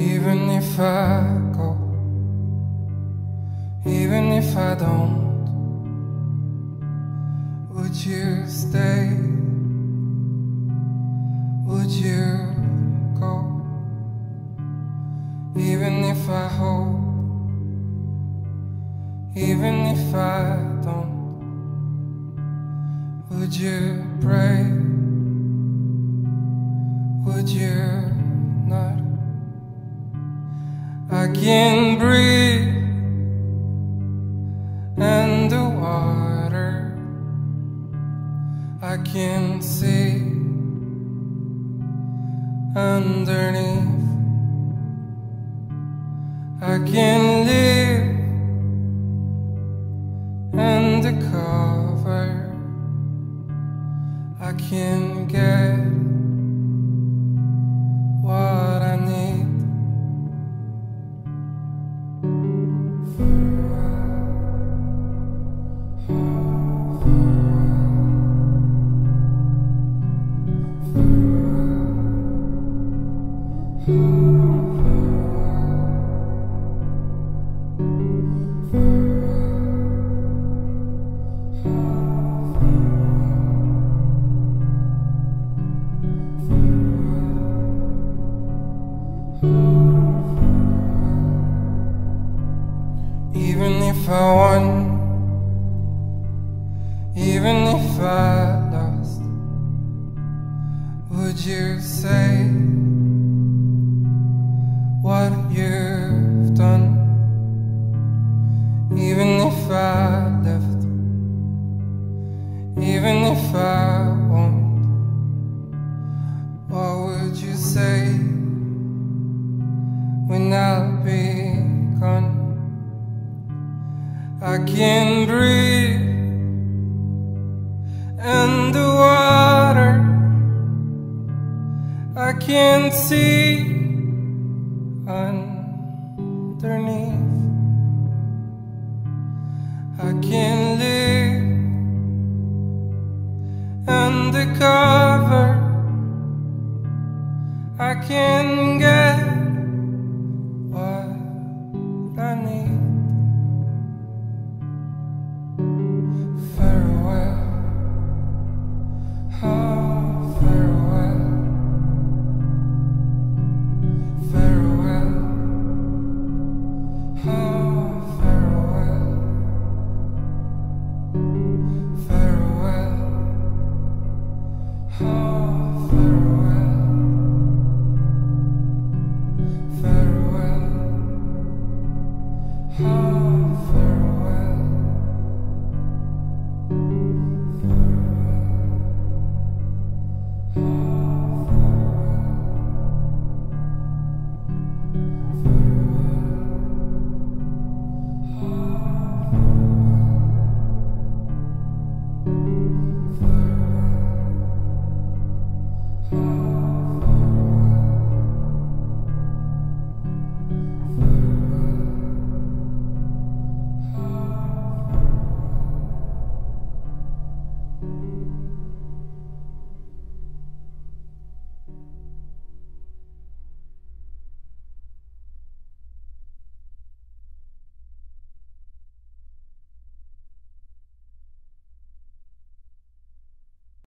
Even if I go, even if I don't, would you stay? Would you go? Even if I hope, even if I don't, would you pray? Would you not? I can breathe and the water I can see underneath. I can live and the cover I can get Even if I won, even if I lost, would you say if I left, even if I won't, what would you say when I'll be gone? I can't breathe and the water I can't see underneath. Can get what I need. Farewell, oh farewell, farewell. Oh.